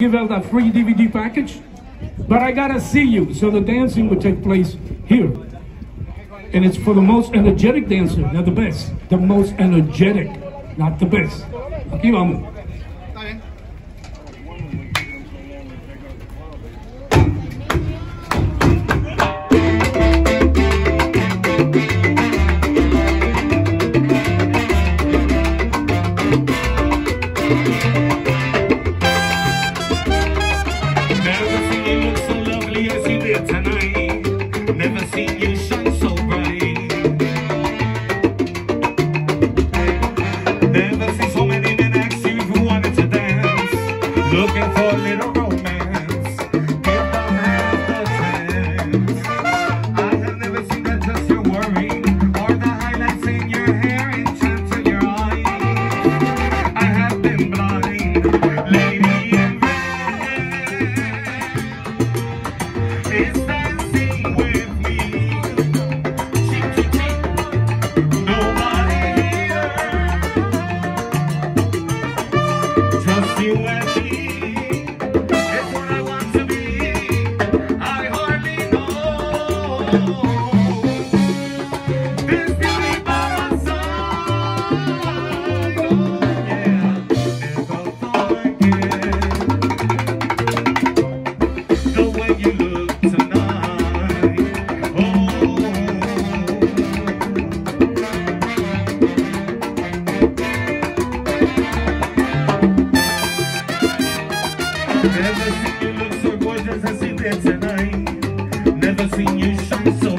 give out that free DVD package, but I gotta see you. So the dancing would take place here. And it's for the most energetic dancer, not the best. The most energetic, not the best. Aquí vamos. Looking for a little romance. Give them half the chance. I have never seen that just you're worried. Or the highlights in your hair enchant in your eyes. I have been blind, lady in red is dancing with me. Nobody here. Just you and me. Never seen you look so gorgeous as you did tonight. Never seen you shine so